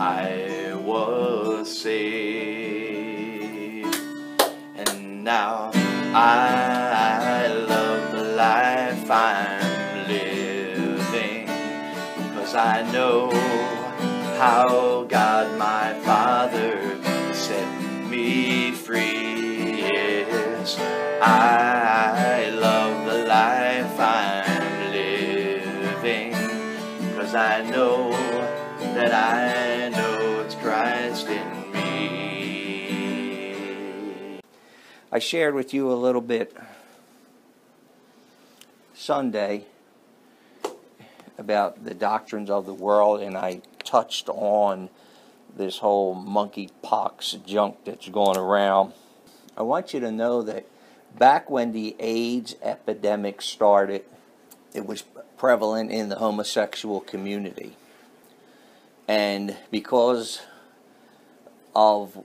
I was saved. And now I love the life I'm living. Cause I know how God my Father set me free. Yes, I I shared with you a little bit Sunday about the doctrines of the world, and I touched on this whole monkeypox junk that's going around. I want you to know that back when the AIDS epidemic started, it was prevalent in the homosexual community. And because of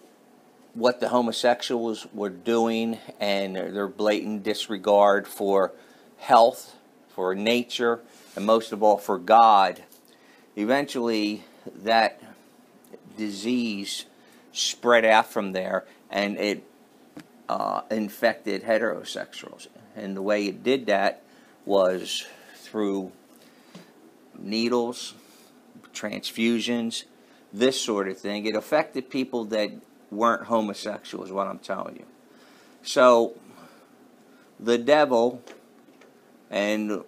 what the homosexuals were doing and their blatant disregard for health, for nature, and most of all for God, eventually that disease spread out from there and it uh, infected heterosexuals. And the way it did that was through needles, transfusions, this sort of thing. It affected people that weren't homosexual, is what I'm telling you. So, the devil and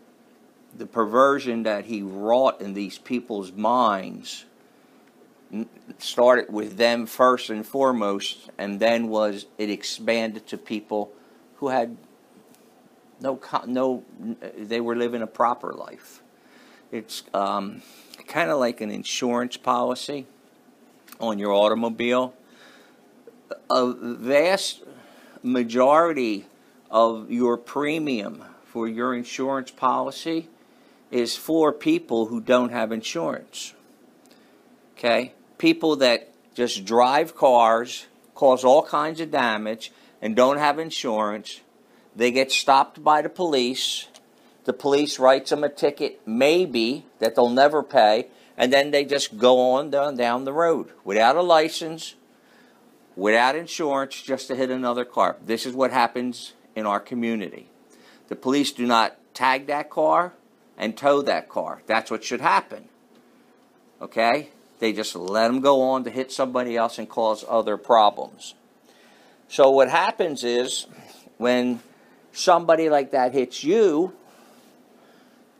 the perversion that he wrought in these people's minds started with them first and foremost, and then was it expanded to people who had no no they were living a proper life. It's um, kind of like an insurance policy on your automobile. A vast majority of your premium for your insurance policy is for people who don't have insurance. Okay? People that just drive cars, cause all kinds of damage, and don't have insurance. They get stopped by the police. The police writes them a ticket, maybe, that they'll never pay, and then they just go on down, down the road without a license, without insurance, just to hit another car. This is what happens in our community. The police do not tag that car and tow that car. That's what should happen. Okay? They just let them go on to hit somebody else and cause other problems. So what happens is when somebody like that hits you,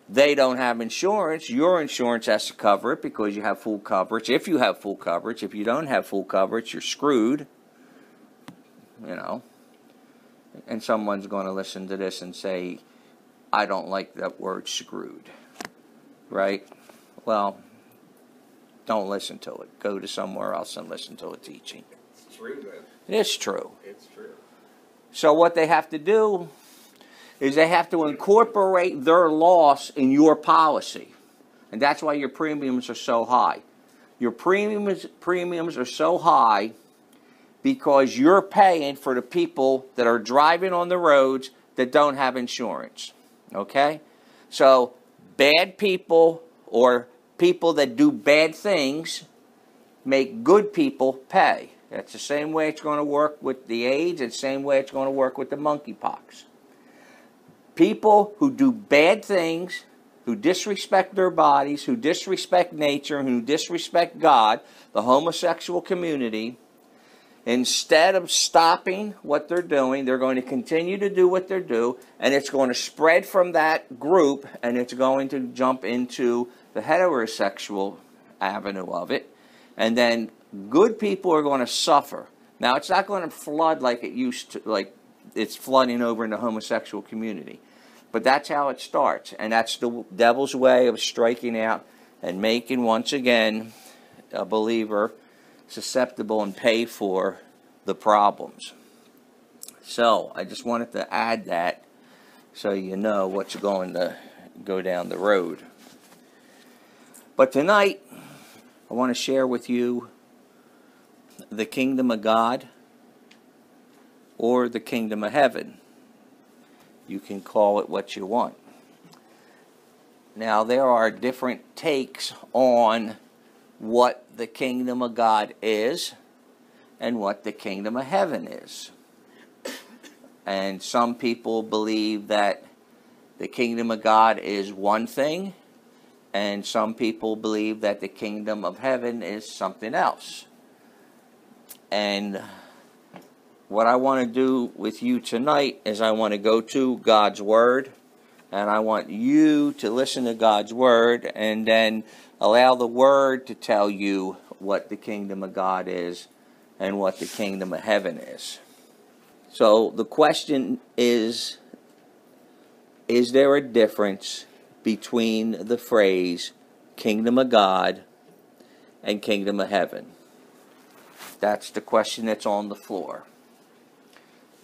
they don't have insurance. Your insurance has to cover it because you have full coverage. If you have full coverage, if you don't have full coverage, you're screwed. You know. And someone's going to listen to this and say, I don't like that word screwed. Right? Well, don't listen to it. Go to somewhere else and listen to a teaching. It's true, then. It's true. It's true. So what they have to do is they have to incorporate their loss in your policy. And that's why your premiums are so high. Your premiums premiums are so high because you're paying for the people that are driving on the roads that don't have insurance. Okay? So bad people or people that do bad things make good people pay. That's the same way it's going to work with the AIDS, it's the same way it's going to work with the monkeypox. People who do bad things, who disrespect their bodies, who disrespect nature, who disrespect God, the homosexual community, instead of stopping what they're doing, they're going to continue to do what they're doing, and it's going to spread from that group, and it's going to jump into the heterosexual avenue of it, and then good people are going to suffer. Now, it's not going to flood like it used to, like it's flooding over in the homosexual community. But that's how it starts. And that's the devil's way of striking out and making, once again, a believer susceptible and pay for the problems. So, I just wanted to add that so you know what's going to go down the road. But tonight, I want to share with you the kingdom of God or the kingdom of heaven. You can call it what you want. Now, there are different takes on what the kingdom of God is and what the kingdom of heaven is. And some people believe that the kingdom of God is one thing, and some people believe that the kingdom of heaven is something else. And what I want to do with you tonight is I want to go to God's Word, and I want you to listen to God's Word and then allow the Word to tell you what the kingdom of God is and what the kingdom of heaven is. So the question is Is there a difference between the phrase kingdom of God and kingdom of heaven? That's the question that's on the floor.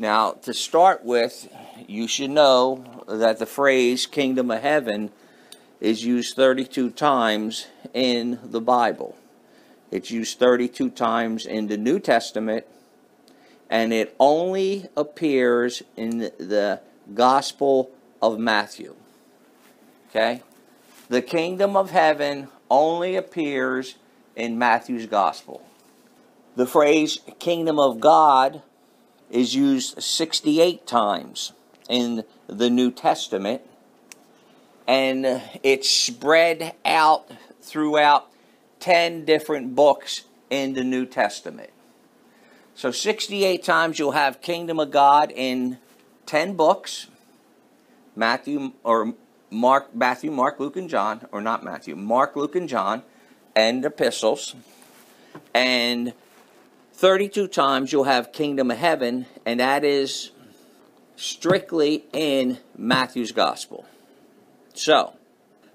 Now, to start with, you should know that the phrase kingdom of heaven is used 32 times in the Bible. It's used 32 times in the New Testament, and it only appears in the Gospel of Matthew. Okay? The kingdom of heaven only appears in Matthew's Gospel. The phrase kingdom of God is used 68 times in the New Testament, and it's spread out throughout 10 different books in the New Testament. So 68 times you'll have kingdom of God in 10 books. Matthew or Mark, Matthew, Mark, Luke, and John, or not Matthew, Mark, Luke, and John, and epistles. And 32 times you'll have kingdom of heaven, and that is strictly in Matthew's gospel. So,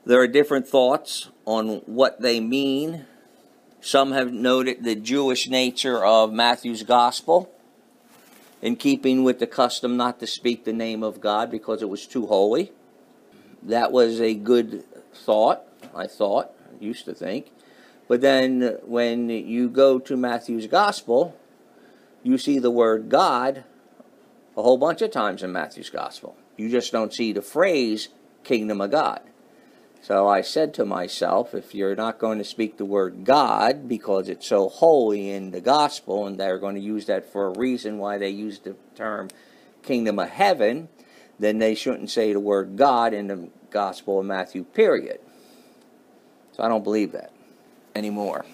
there are different thoughts on what they mean. Some have noted the Jewish nature of Matthew's gospel, in keeping with the custom not to speak the name of God because it was too holy. That was a good thought, I thought, used to think. But then when you go to Matthew's gospel, you see the word God a whole bunch of times in Matthew's gospel. You just don't see the phrase kingdom of God. So I said to myself, if you're not going to speak the word God because it's so holy in the gospel, and they're going to use that for a reason why they use the term kingdom of heaven, then they shouldn't say the word God in the gospel of Matthew, period. So I don't believe that anymore.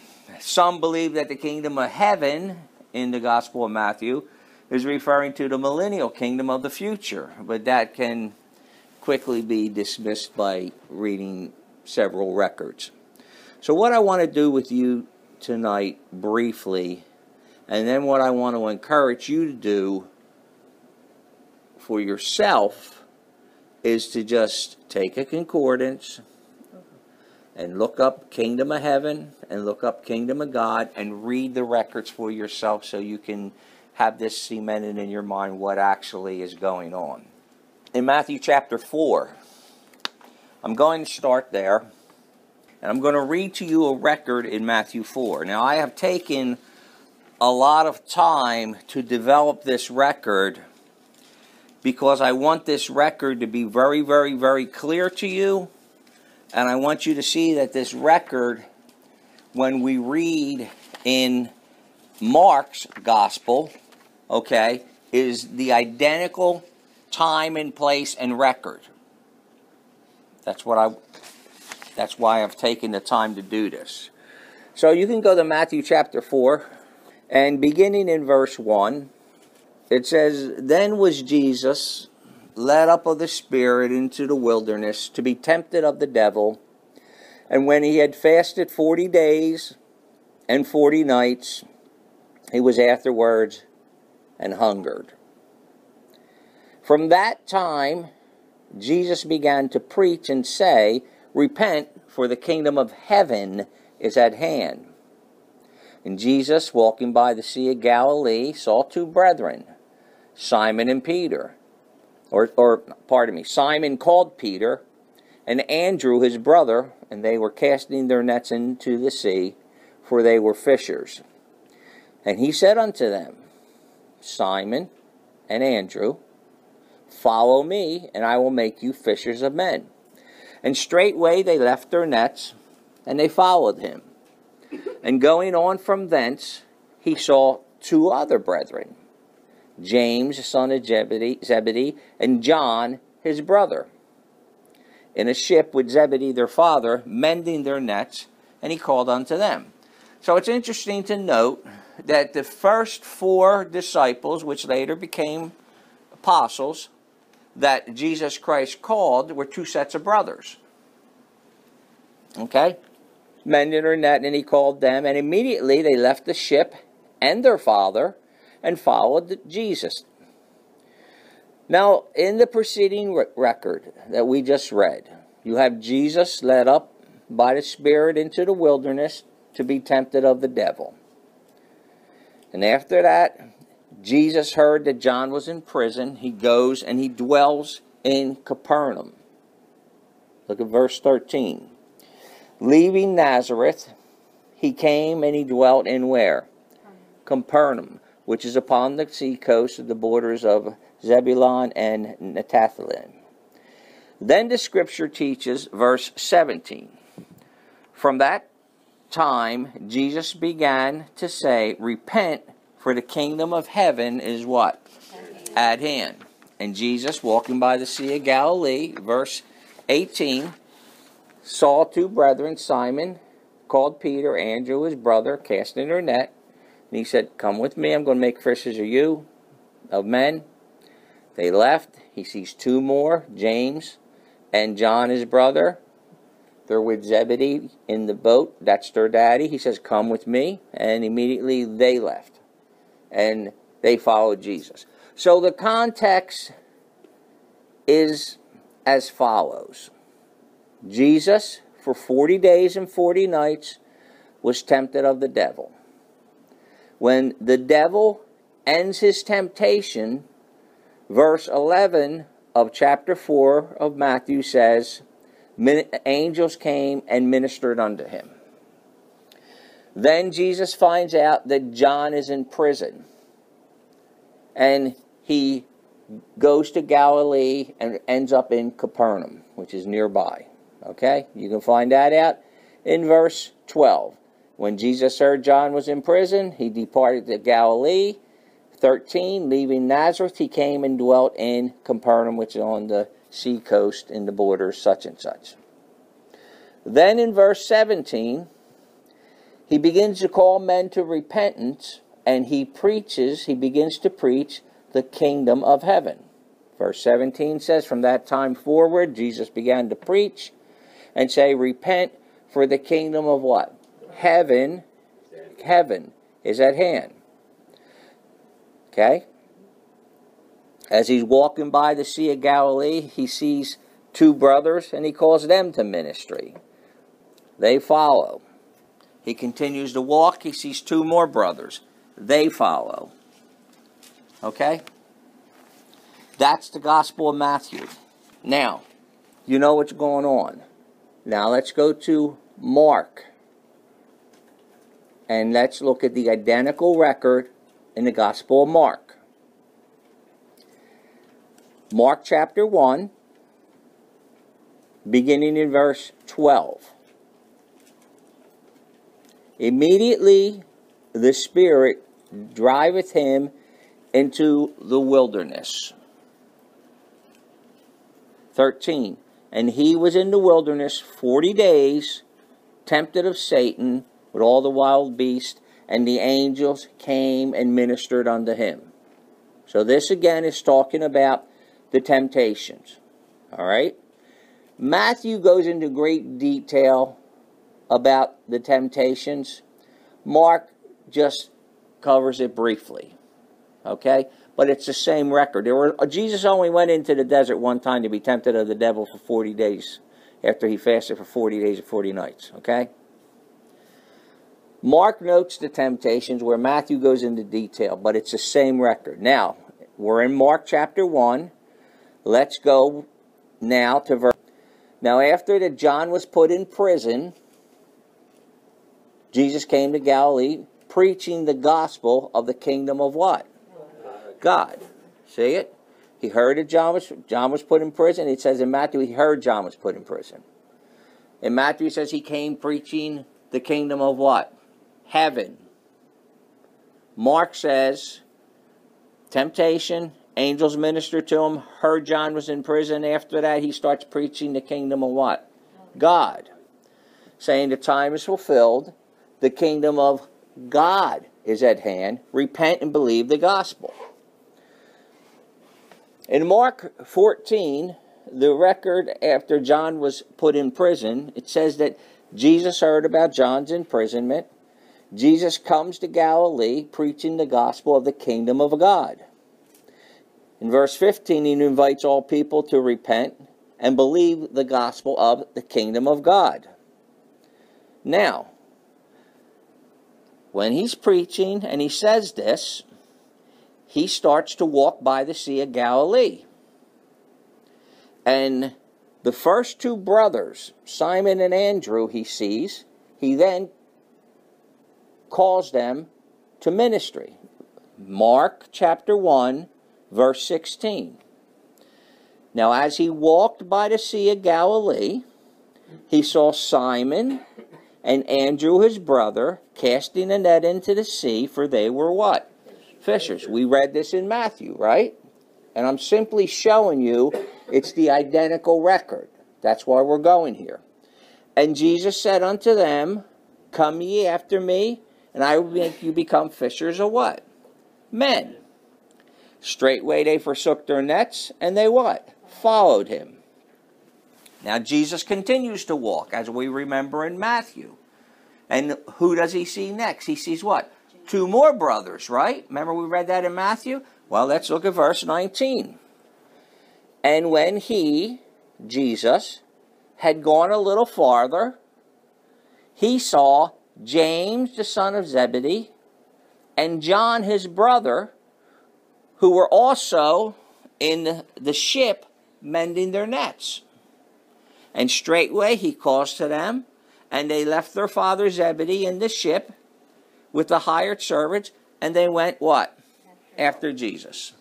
Some believe that the kingdom of heaven in the gospel of Matthew is referring to the millennial kingdom of the future, but that can quickly be dismissed by reading several records. So, what I want to do with you tonight, briefly, and then what I want to encourage you to do for yourself is to just take a concordance and look up Kingdom of Heaven and look up Kingdom of God and read the records for yourself so you can have this cemented in your mind what actually is going on in Matthew chapter 4. I'm going to start there, and I'm going to read to you a record in Matthew 4. Now, I have taken a lot of time to develop this record because I want this record to be very, very, very clear to you, and I want you to see that this record, when we read in Mark's gospel, okay, is the identical time and place and record. That's what I that's why I've taken the time to do this. So you can go to Matthew chapter 4 and beginning in verse 1 it says then was Jesus led up of the spirit into the wilderness to be tempted of the devil and when he had fasted 40 days and 40 nights he was afterwards and hungered. From that time, Jesus began to preach and say, Repent, for the kingdom of heaven is at hand. And Jesus, walking by the Sea of Galilee, saw two brethren, Simon and Peter, or, or pardon me, Simon called Peter, and Andrew his brother, and they were casting their nets into the sea, for they were fishers. And he said unto them, Simon and Andrew, Follow me, and I will make you fishers of men. And straightway they left their nets, and they followed him. And going on from thence, he saw two other brethren, James, son of Zebedee, and John, his brother, in a ship with Zebedee, their father, mending their nets, and he called unto them. So it's interesting to note that the first four disciples, which later became apostles, that Jesus Christ called were two sets of brothers. Okay? Mending their net, and he called them, and immediately they left the ship and their father and followed Jesus. Now, in the preceding record that we just read, you have Jesus led up by the Spirit into the wilderness to be tempted of the devil. And after that, Jesus heard that John was in prison. He goes and he dwells in Capernaum. Look at verse 13. Leaving Nazareth, he came and he dwelt in where? Capernaum, which is upon the sea coast of the borders of Zebulun and Naphtali. Then the scripture teaches, verse 17. From that time, Jesus began to say, Repent, for the kingdom of heaven is what? At hand. And Jesus, walking by the Sea of Galilee, verse 18, saw two brethren, Simon, called Peter, Andrew, his brother, casting their net. And he said, Come with me, I'm going to make fishers of you, of men. They left. He sees two more, James and John, his brother. They're with Zebedee in the boat. That's their daddy. He says, Come with me. And immediately they left. And they followed Jesus. So the context is as follows Jesus, for 40 days and 40 nights, was tempted of the devil. When the devil ends his temptation, verse 11 of chapter 4 of Matthew says, Angels came and ministered unto him. Then Jesus finds out that John is in prison. And he goes to Galilee and ends up in Capernaum, which is nearby. Okay? You can find that out in verse 12. When Jesus heard John was in prison, he departed to Galilee. 13, leaving Nazareth, he came and dwelt in Capernaum, which is on the sea coast in the borders, such and such. Then in verse 17, he begins to call men to repentance, and he preaches, he begins to preach the kingdom of heaven. Verse 17 says, From that time forward, Jesus began to preach and say, Repent, for the kingdom of what? Heaven, heaven is at hand. Okay? As he's walking by the Sea of Galilee, he sees two brothers and he calls them to ministry. They follow. He continues to walk, he sees two more brothers. They follow. Okay? That's the Gospel of Matthew. Now, you know what's going on. Now let's go to Mark. And let's look at the identical record in the Gospel of Mark. Mark chapter 1, beginning in verse 12. Immediately the Spirit driveth him into the wilderness. 13. And he was in the wilderness 40 days, tempted of Satan with all the wild beasts, and the angels came and ministered unto him. So this again is talking about the temptations. All right? Matthew goes into great detail about the temptations. Mark just covers it briefly. Okay? But it's the same record. There were Jesus only went into the desert one time to be tempted of the devil for 40 days after he fasted for 40 days and 40 nights. Okay? Mark notes the temptations where Matthew goes into detail, but it's the same record. Now, we're in Mark chapter 1. Let's go now to verse. Now, after that John was put in prison, Jesus came to Galilee preaching the gospel of the kingdom of what? God. See it? He heard that John was John was put in prison. It says in Matthew he heard John was put in prison. In Matthew says he came preaching the kingdom of what? Heaven. Mark says, temptation, angels minister to him, heard John was in prison. After that, he starts preaching the kingdom of what? God. Saying the time is fulfilled, the kingdom of God is at hand. Repent and believe the gospel. In Mark 14, the record after John was put in prison, it says that Jesus heard about John's imprisonment. Jesus comes to Galilee preaching the gospel of the kingdom of God. In verse 15, he invites all people to repent and believe the gospel of the kingdom of God. Now, when he's preaching and he says this, he starts to walk by the Sea of Galilee. And the first two brothers, Simon and Andrew, he sees, he then calls them to ministry. Mark chapter 1, verse 16. Now, as he walked by the Sea of Galilee, he saw Simon and Andrew his brother casting a net into the sea, for they were what? Fishers. We read this in Matthew, right? And I'm simply showing you it's the identical record. That's why we're going here. And Jesus said unto them, Come ye after me, and I will make you become fishers of what? Men. Straightway they forsook their nets, and they what? Followed him. Now Jesus continues to walk, as we remember in Matthew. And who does he see next? He sees what? Two more brothers, right? Remember we read that in Matthew? Well, let's look at verse 19. And when he, Jesus, had gone a little farther, he saw James the son of Zebedee and John his brother, who were also in the ship mending their nets. And straightway he calls to them, and they left their father Zebedee in the ship with the hired servants, and they went what? After Jesus.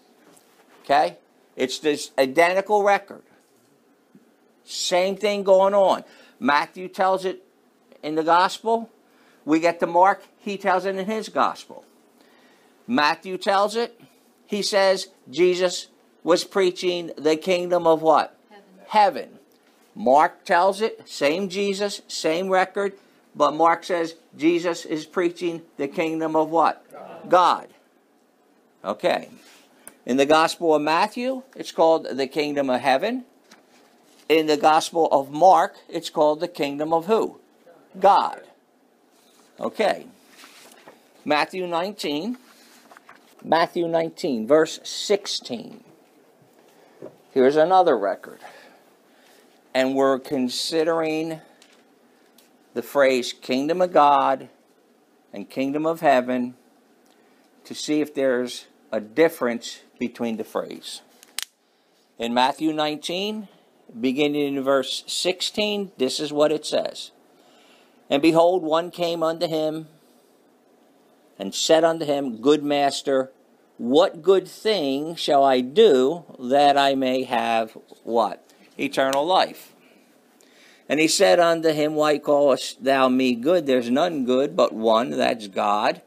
Okay? It's this identical record. Same thing going on. Matthew tells it in the gospel. We get to Mark, he tells it in his gospel. Matthew tells it. He says Jesus was preaching the kingdom of what? Heaven. Heaven. Mark tells it, same Jesus, same record, but Mark says Jesus is preaching the kingdom of what? God. God. Okay. In the Gospel of Matthew, it's called the kingdom of heaven. In the Gospel of Mark, it's called the kingdom of who? God. Okay. Matthew 19. Matthew 19, verse 16. Here's another record. And we're considering the phrase kingdom of God and kingdom of heaven to see if there's a difference between the phrase. In Matthew 19, beginning in verse 16, this is what it says And behold, one came unto him and said unto him, Good master, what good thing shall I do that I may have what? Eternal life. And he said unto him, Why callest thou me good? There's none good but one, that's God.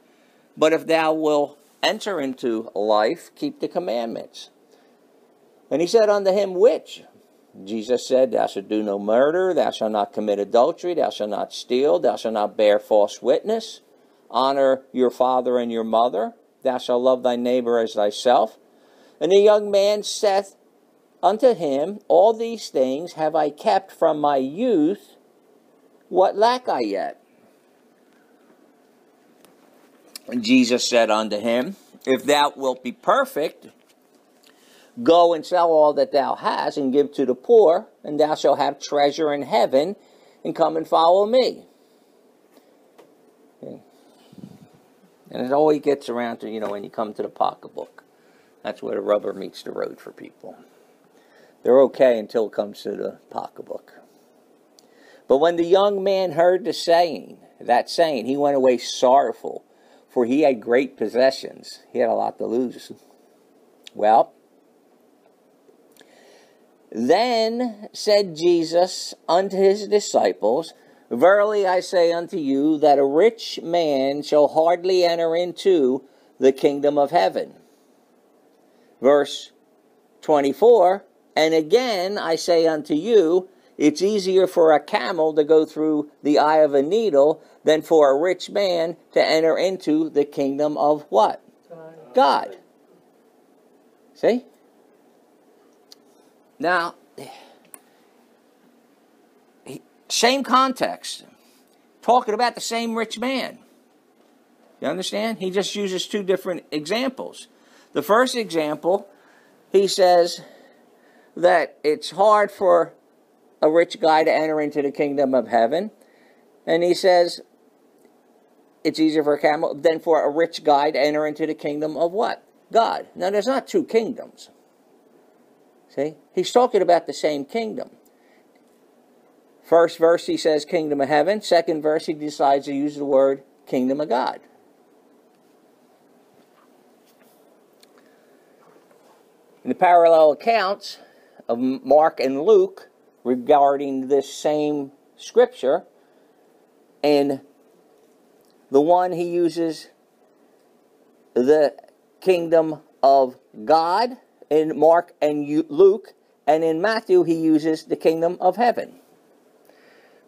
But if thou wilt enter into life, keep the commandments. And he said unto him, Which? Jesus said, Thou shalt do no murder, thou shalt not commit adultery, thou shalt not steal, thou shalt not bear false witness, honor your father and your mother, thou shalt love thy neighbor as thyself. And the young man saith unto him, All these things have I kept from my youth, what lack I yet? And Jesus said unto him, If thou wilt be perfect, go and sell all that thou hast and give to the poor, and thou shalt have treasure in heaven, and come and follow me. And it always gets around to, you know, when you come to the pocketbook. That's where the rubber meets the road for people. They're okay until it comes to the pocketbook. But when the young man heard the saying, that saying, he went away sorrowful, for he had great possessions. He had a lot to lose. Well, then said Jesus unto his disciples, Verily I say unto you that a rich man shall hardly enter into the kingdom of heaven. Verse 24 And again I say unto you, it's easier for a camel to go through the eye of a needle than for a rich man to enter into the kingdom of what? God. See? Now, same context, talking about the same rich man. You understand? He just uses two different examples. The first example, he says that it's hard for a rich guy to enter into the kingdom of heaven. And he says it's easier for a camel than for a rich guy to enter into the kingdom of what? God. Now, there's not two kingdoms. See? He's talking about the same kingdom. First verse he says kingdom of heaven. Second verse he decides to use the word kingdom of God. In the parallel accounts of Mark and Luke regarding this same scripture, and the one he uses the kingdom of God in Mark and Luke, and in Matthew he uses the kingdom of heaven.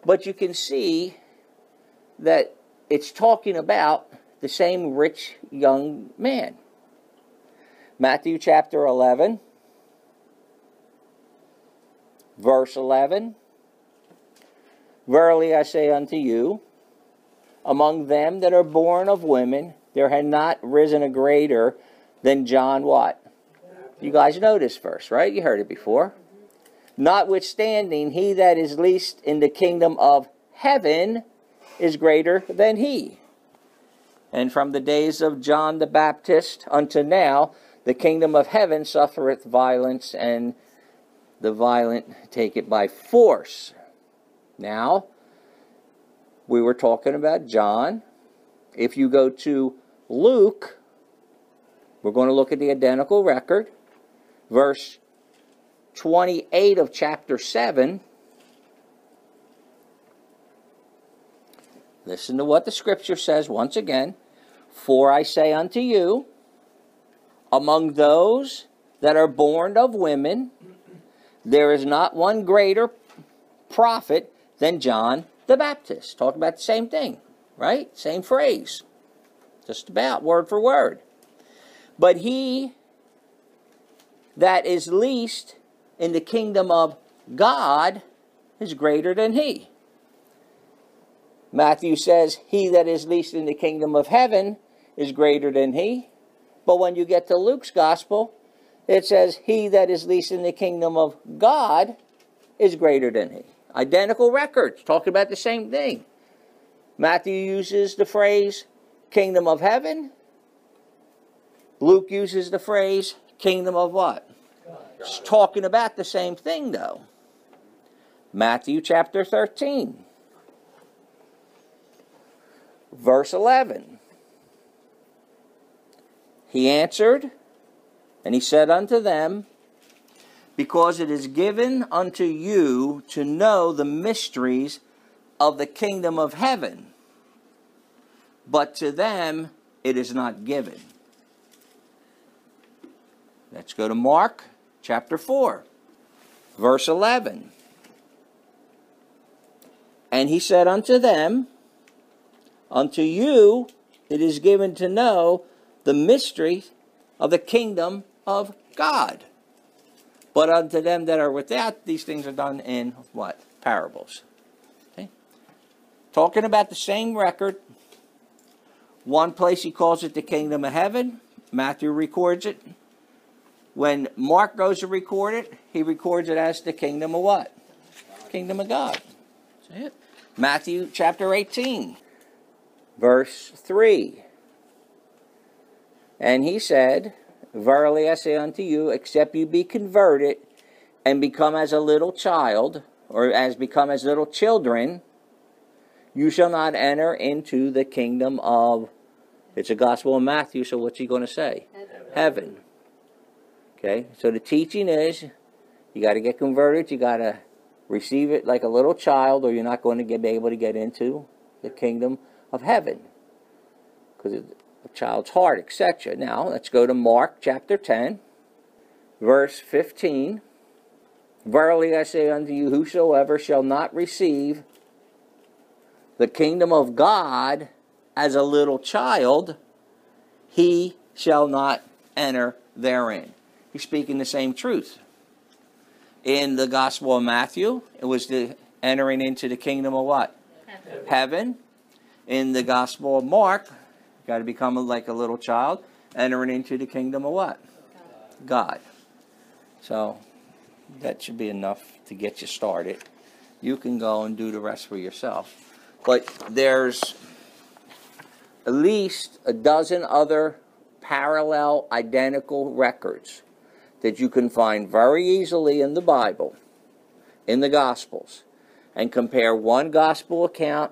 But you can see that it's talking about the same rich young man. Matthew chapter 11, verse 11. Verily I say unto you, among them that are born of women, there had not risen a greater than John what? You guys know this verse, right? You heard it before. Notwithstanding, he that is least in the kingdom of heaven is greater than he. And from the days of John the Baptist unto now, the kingdom of heaven suffereth violence, and the violent take it by force. Now, we were talking about John. If you go to Luke, we're going to look at the identical record, verse 28 of chapter 7, listen to what the scripture says once again. For I say unto you, among those that are born of women, there is not one greater prophet than John the Baptist. Talk about the same thing, right? Same phrase. Just about, word for word. But he that is least in the kingdom of God is greater than he. Matthew says, He that is least in the kingdom of heaven is greater than he. But when you get to Luke's gospel, it says, He that is least in the kingdom of God is greater than he. Identical records, talking about the same thing. Matthew uses the phrase kingdom of heaven. Luke uses the phrase kingdom of what? It's talking about the same thing, though. Matthew chapter 13, verse 11. He answered, and he said unto them, Because it is given unto you to know the mysteries of the kingdom of heaven, but to them it is not given. Let's go to Mark chapter 4, verse 11. And he said unto them, Unto you it is given to know the mystery of the kingdom of God. But unto them that are without, these things are done in what? Parables. Okay? Talking about the same record. One place he calls it the kingdom of heaven. Matthew records it. When Mark goes to record it, he records it as the kingdom of what? Kingdom of God. That's it. Matthew chapter 18, verse 3. And he said, Verily I say unto you, except you be converted and become as a little child, or as become as little children, you shall not enter into the kingdom of. It's a gospel of Matthew, so what's he going to say? Heaven. Heaven. Okay, so the teaching is you got to get converted, you got to receive it like a little child, or you're not going to get, be able to get into the kingdom of heaven because of a child's heart, etc. Now, let's go to Mark chapter 10, verse 15. Verily I say unto you, whosoever shall not receive the kingdom of God as a little child, he shall not enter therein. He's speaking the same truth. In the Gospel of Matthew, it was the entering into the kingdom of what? Heaven. Heaven. In the Gospel of Mark, got to become like a little child, entering into the kingdom of what? God. God. So that should be enough to get you started. You can go and do the rest for yourself. But there's at least a dozen other parallel, identical records that you can find very easily in the Bible, in the Gospels, and compare one Gospel account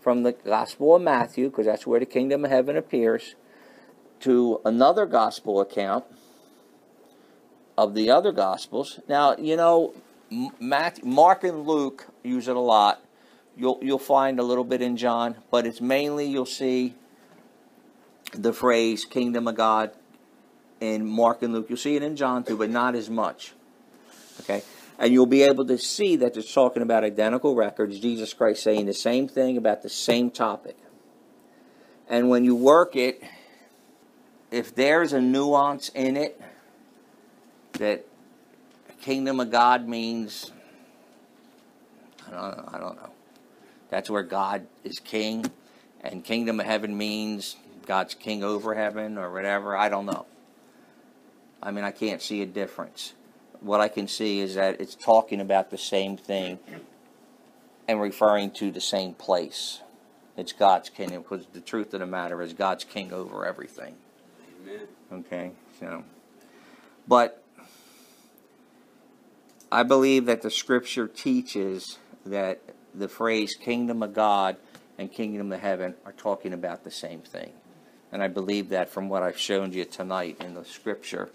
from the Gospel of Matthew, because that's where the kingdom of heaven appears, to another Gospel account of the other Gospels. Now, you know, Matthew, Mark and Luke use it a lot. You'll, you'll find a little bit in John, but it's mainly you'll see the phrase kingdom of God in Mark and Luke. You'll see it in John too, but not as much. Okay? And you'll be able to see that it's talking about identical records, Jesus Christ saying the same thing about the same topic. And when you work it, if there's a nuance in it that kingdom of God means, I don't I don't know. That's where God is king, and kingdom of heaven means God's king over heaven or whatever. I don't know. I mean, I can't see a difference. What I can see is that it's talking about the same thing and referring to the same place. It's God's kingdom because the truth of the matter is God's king over everything. Amen. Okay, so, but I believe that the scripture teaches that the phrase kingdom of God and kingdom of heaven are talking about the same thing. And I believe that from what I've shown you tonight in the scripture,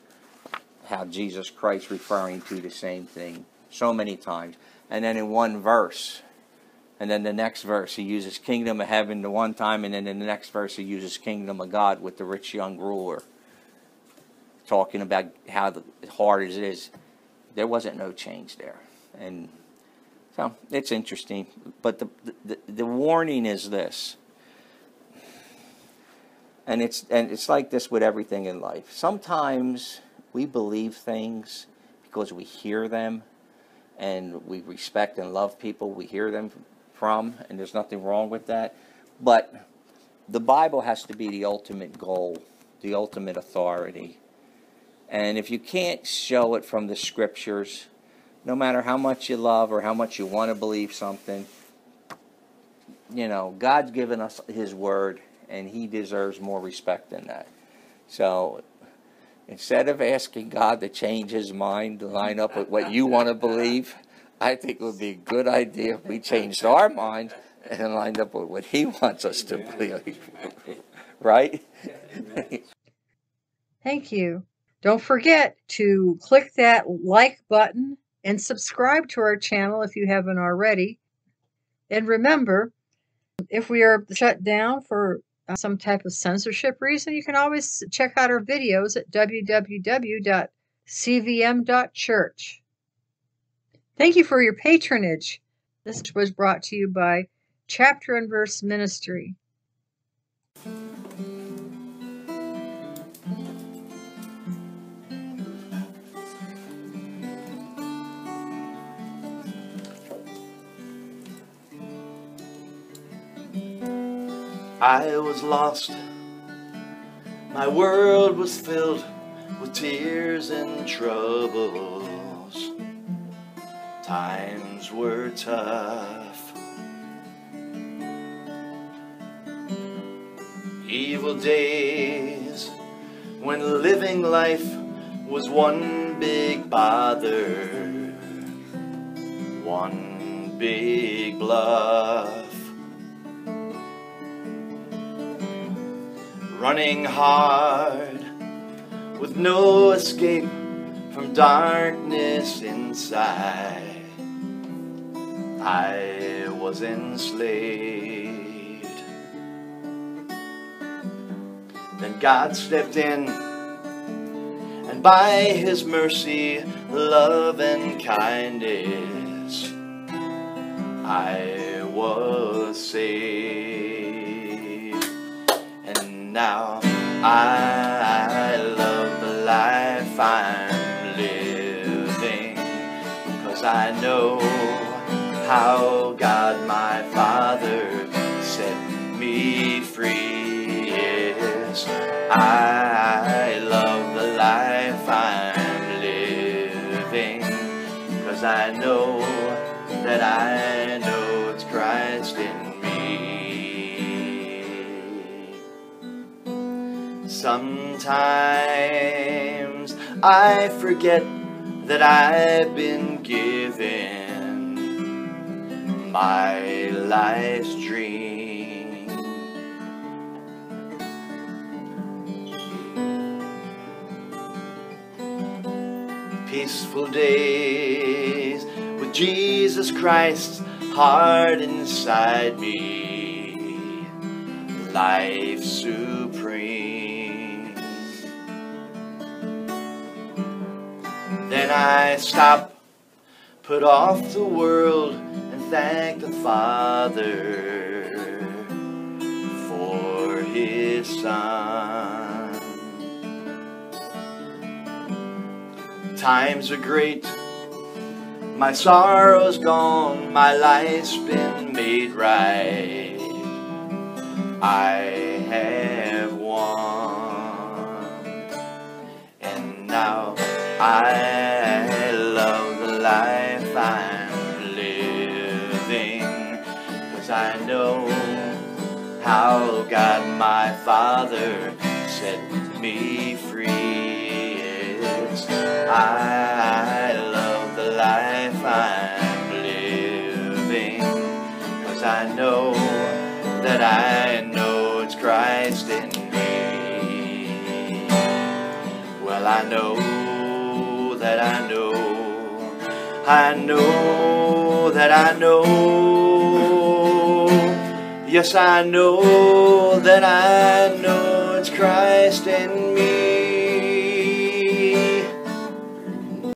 how Jesus Christ referring to the same thing so many times. And then in one verse, and then the next verse, he uses kingdom of heaven the one time, and then in the next verse, he uses kingdom of God with the rich young ruler, talking about how hard it is. There wasn't no change there. And so it's interesting. But the, the, the warning is this and it's and it's like this with everything in life. Sometimes we believe things because we hear them and we respect and love people we hear them from and there's nothing wrong with that. But the Bible has to be the ultimate goal, the ultimate authority. And if you can't show it from the scriptures, no matter how much you love or how much you want to believe something, you know, God's given us His Word and he deserves more respect than that. So instead of asking God to change his mind to line up with what you want to believe, I think it would be a good idea if we changed our mind and lined up with what he wants us to believe. right? Thank you. Don't forget to click that like button and subscribe to our channel if you haven't already. And remember, if we are shut down for Uh, some type of censorship reason, you can always check out our videos at www.cvm.church. Thank you for your patronage. This was brought to you by Chapter and Verse Ministry. I was lost. My world was filled with tears and troubles. Times were tough. Evil days when living life was one big bother, one big bluff. Running hard with no escape from darkness inside. I was enslaved. Then God stepped in, and by His mercy, love, and kindness, I was saved. Now I love the life I'm living, cause I know how God my Father set me free. Yes, I love the life I'm living, cause I know that I Sometimes I forget that I've been given my life's dream. Peaceful days with Jesus Christ hard inside me, life supreme. Then I stop, put off the world, and thank the Father for His Son. Times are great, my sorrow's gone, my life's been made right. I have won, and now I love the life I'm living, cause I know how God my Father set me free. Yes, I love the life I'm living, cause I know that I know it's Christ in me. Well, I know that I know, I know that I know. Yes, I know that I know it's Christ in me.